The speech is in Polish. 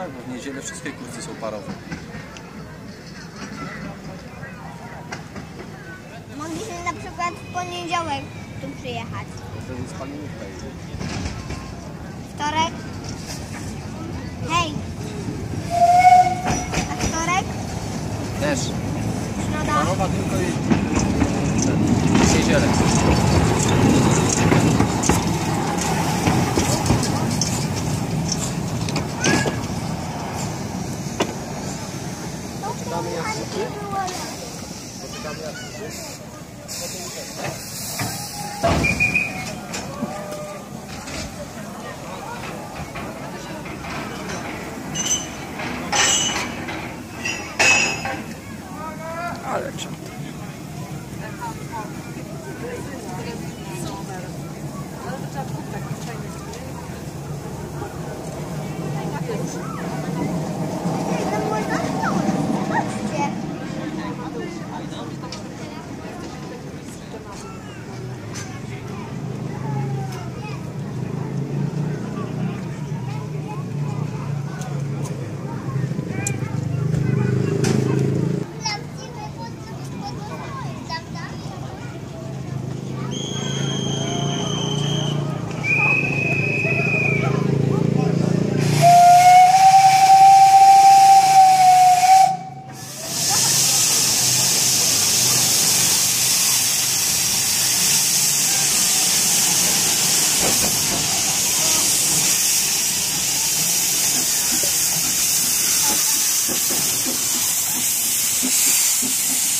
tak, bo w niedzielę wszystkie kursy są parowe. Mogliśmy na przykład w poniedziałek tu przyjechać. To wtedy spalinówka jest. Wtorek? Hej! A wtorek? Też. Środa? Parowa tylko jest w niedzielę. Poczekamy jak syczy. Poczekamy jak. Ale czemu?